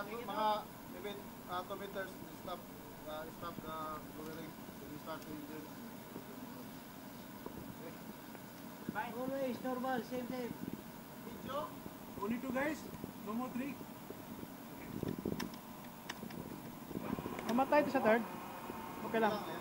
mga mga maybe uh, 2 meters stop uh, stop the lowering. Then you start the engine. Always normal, same same. Only two guys? No more three? Kamatay ito sa third. Okay lang. Yeah,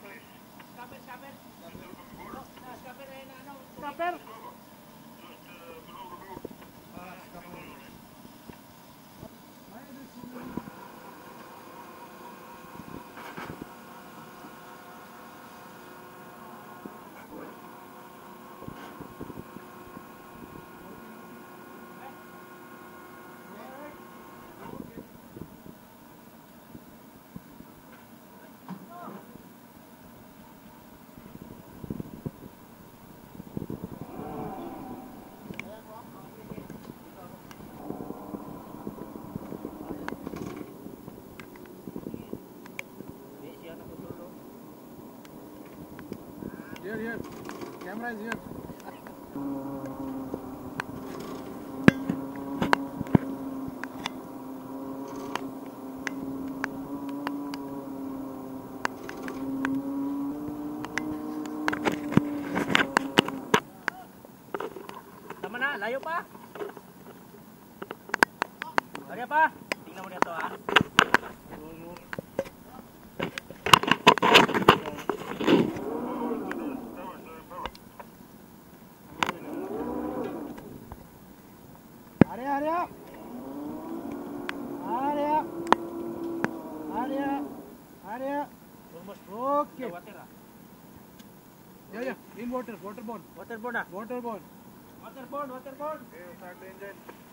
Scupper. Scupper. Scupper. Scupper. Scupper. Scupper. Scupper. Scupper. Scupper. Here, here. Camera is here. Tama na, layo pa. Lagyan pa. Tingnan mo nito ah. Water. Waterborne. Waterborne ah. Waterborne. Waterborne, waterborne. Okay, start the engine.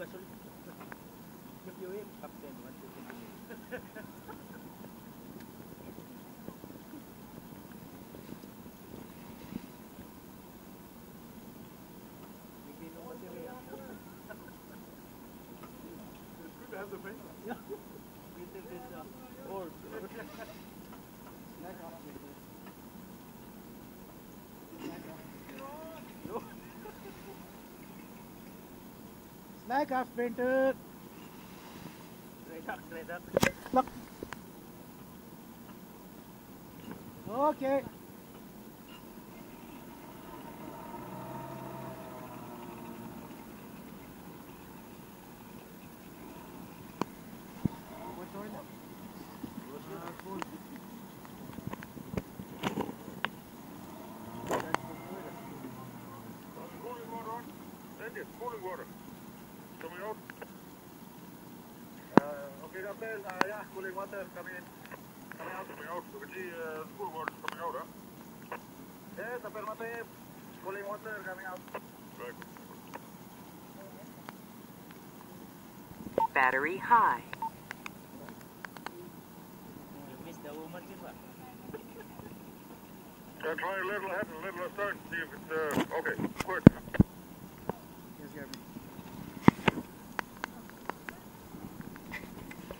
Gasol. Yung fuel, captain, one, two, three. Bibino mo din. Good to have the paint. Bitter din siya. Old. Like half painted. Straight up, straight up. Look. Okay. Cooling water on? Engine, cooling water. Coming out? Uh, okay, Captain. Uh, yeah, cooling water coming in. Coming out, coming out. We see uh, cooling water coming out, huh? Yes, affirmative. Cooling water coming out. Right. Battery high. You missed the woman din ba? Try a little ahead and a little astern. See if it's, uh, okay, quick. Yes, Gavin.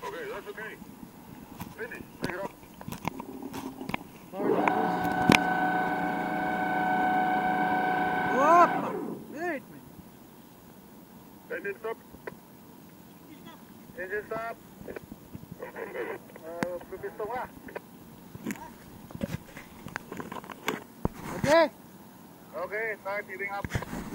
Okay, that's okay. Finish. Take it up. Forward. Whoop! Wait, man. Engine stop. Engine stop. Uh, nga. Okay. Okay, start heating up.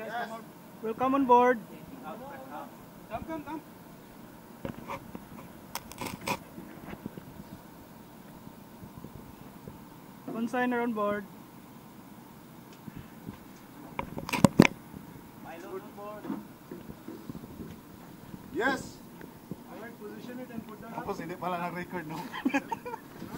Alright guys, come on. Welcome on board. Come, come, come. Consigner on board. Pilot on board. Yes! Alright, position it and put down. Tapos hindi pala nag-record no?